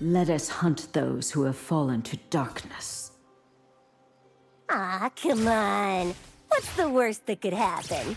Let us hunt those who have fallen to darkness. Ah, come on. What's the worst that could happen?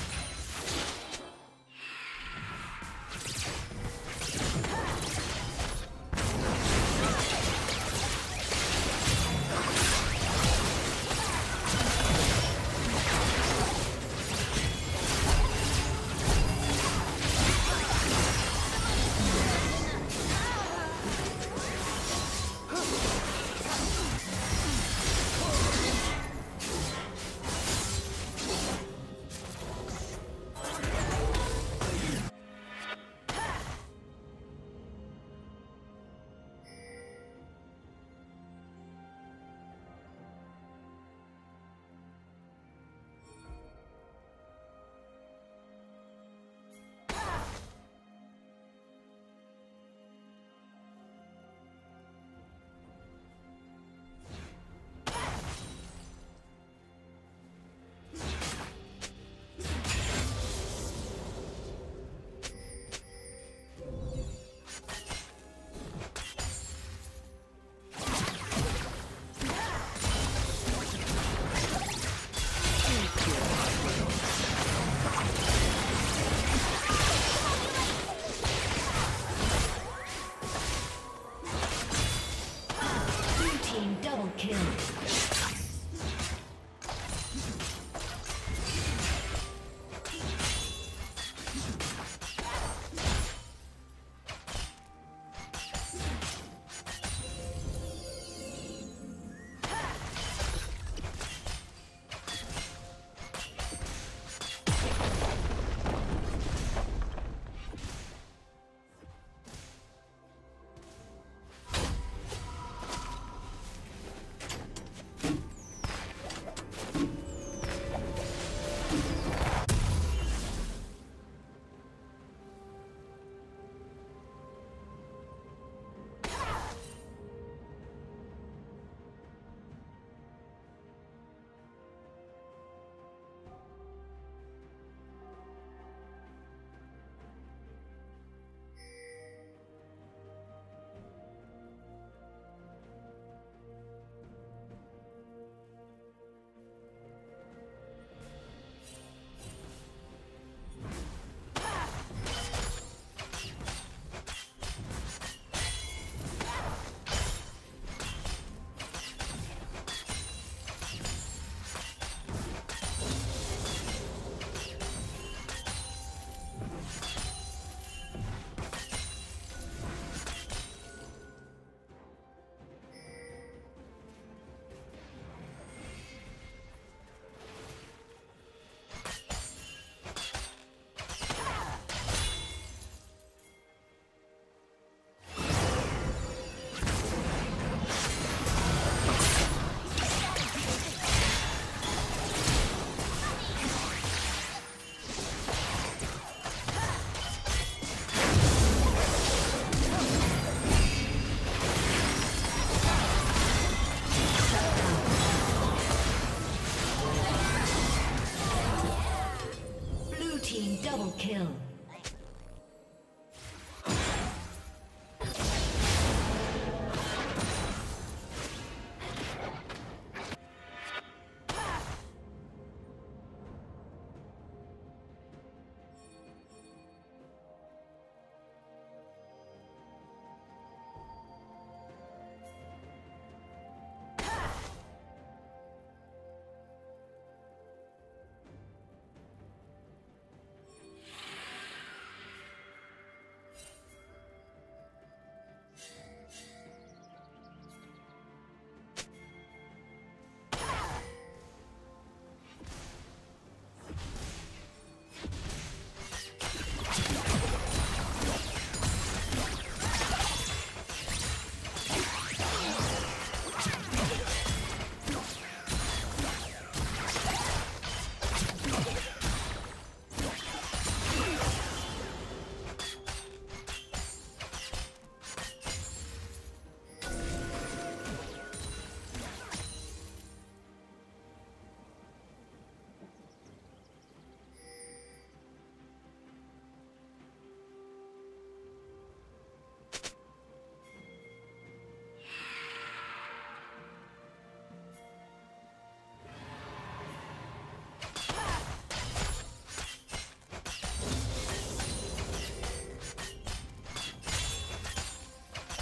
Double kill.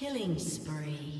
Killing spree.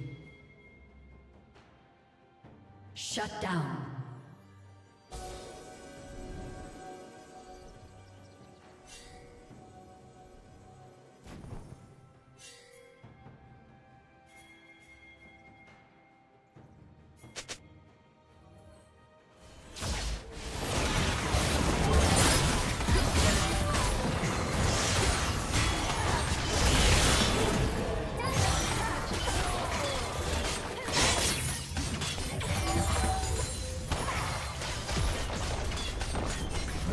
Shut down.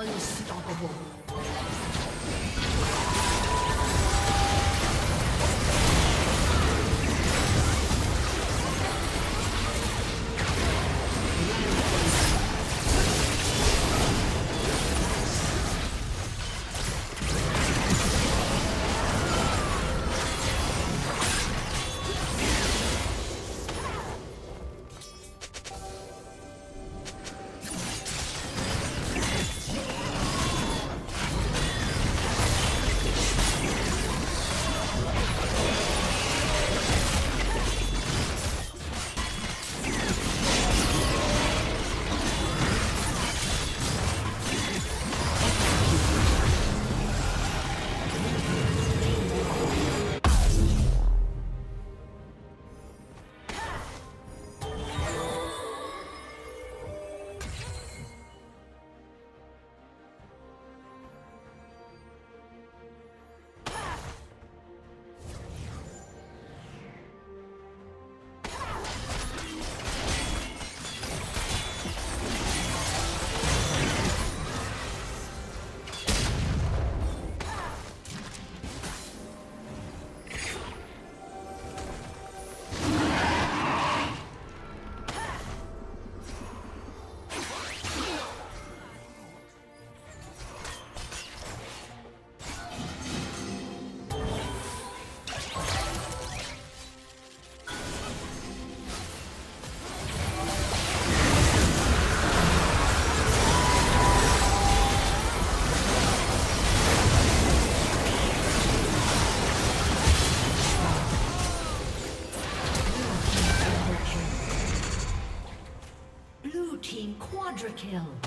Unstoppable. Quadra kill.